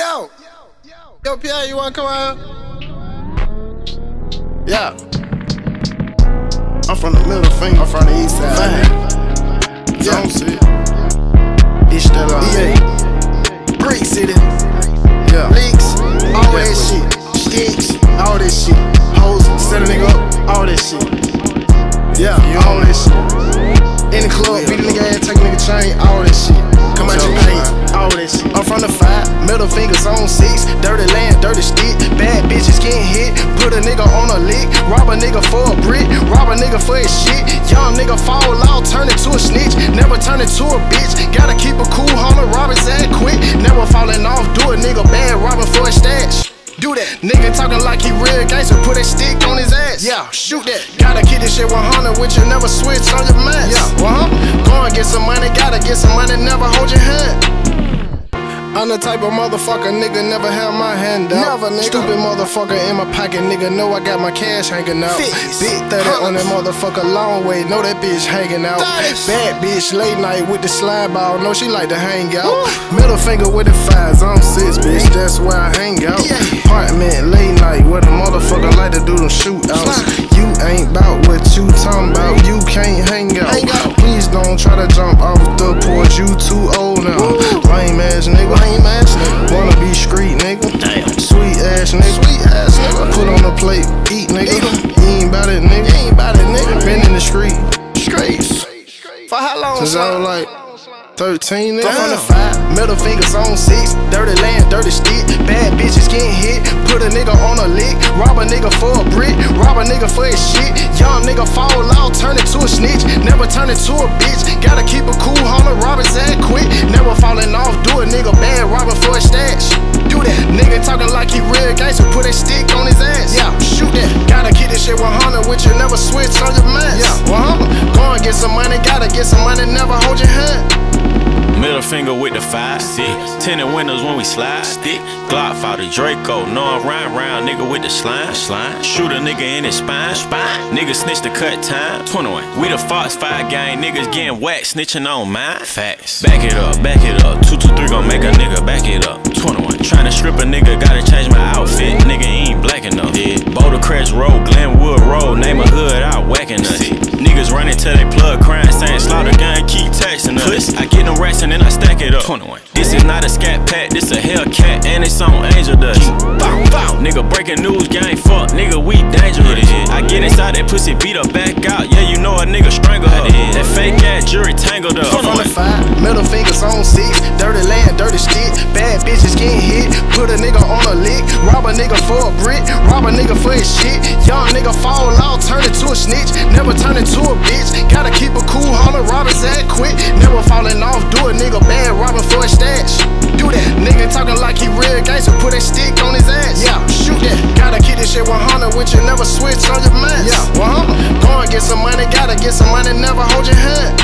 Yo, yo, Pierre, you wanna come out? Yeah. I'm from the middle finger. I'm from the east side. Fine. Yeah. Zone City. East Stella. EA. Great City. Yeah. Leaks. All that shit. Sticks. All that shit. Hoes. Set a nigga up. All that shit. Yeah. All that shit. In the club. Beat a nigga ass. Take a nigga chain. Getting hit. Put a nigga on a lick. Rob a nigga for a brick. Rob a nigga for his shit. Young nigga fall out. Turn into a snitch. Never turn into a bitch. Gotta keep a cool homie. Rob his ass quick. Never falling off. Do a nigga bad. Robbing for a stash. Do that. Nigga talking like he real gangster. Put a stick on his ass. Yeah, shoot that. Gotta keep this shit 100 with you. Never switch on your mask. Yeah, uh huh. Go and get some money. Gotta get some money. Never hold your hand. I'm the type of motherfucker, nigga, never held my hand out. Never, nigga. Stupid motherfucker in my pocket, nigga, know I got my cash hanging out. Fix. Big 30 on that motherfucker, long way, know that bitch hanging out. Bad bitch, late night with the slide ball, know she like to hang out. Middle finger with the fives, I'm six, bitch, that's where I hang out. Yeah. Apartment, late night, where the motherfucker like to do them shootouts. Slide. You ain't bout what you talking about, you can't hang out. Hang out. Please don't try to jump off the porch, you too old Ass nigga. Sweet ass nigga. Put on a plate, eat nigga. Eat. You ain't bout it nigga. You ain't bout it, nigga. Been in the street Streets. For how long? since I was like 13 nigga. From the five, middle fingers on six. Dirty land, dirty stick. Bad bitches getting hit. Put a nigga on a lick. Rob a nigga for a brick. Rob a nigga for his shit. Young nigga fall out, turn into a snitch. Never turn into a bitch. Gotta keep a cool homie, rob his ass quick. Never falling off, do a nigga shit 100 with you, never switch on your mask. Yeah, 100. Go and get some money, gotta get some money, never hold your hand. Middle finger with the five stick. Tinted windows when we slide. Stick. Glock fought the Draco. No, I'm round round nigga with the slime. Slime. Shoot a nigga in his spine. Spine. Nigga snitch the cut time. 21. We the Fox 5 gang. Niggas getting whacked. Snitching on mine. Facts. Back it up. Back it up. 223 gon' make a nigga back it up. 21. Tryna strip a nigga. Gotta change my outfit. Nigga ain't black enough. Yeah. Boulder Crest Road. Glenwood Road. Name a hood out whacking us. Niggas running till they plug crying. Saying slaughter gun. Keep texting us. I get them rats and then I stack it up. 21. This is not a scat pack, this a Hellcat, and it's on Angel Dust. Bow, bow. Nigga breaking news, gang fuck, nigga, we dangerous. I get inside that pussy, beat her back out. Yeah, you know a nigga strangle her. That fake ass jury tangled up. From the five, middle fingers on six. Dirty land, dirty stick. Bitches getting hit. Put a nigga on a lick. Rob a nigga for a brick. Rob a nigga for his shit. Young nigga fall out, turn into a snitch. Never turn into a bitch. Gotta keep a cool homie, rob his ass quick. Never falling off, do a nigga bad, robbing for a stash. Do that. Nigga talking like he real gangster, put a stick on his ass. Yeah, shoot that. Gotta keep this shit 100 with you, never switch on your mask. Yeah, 100. Go and get some money, gotta get some money, never hold your hand.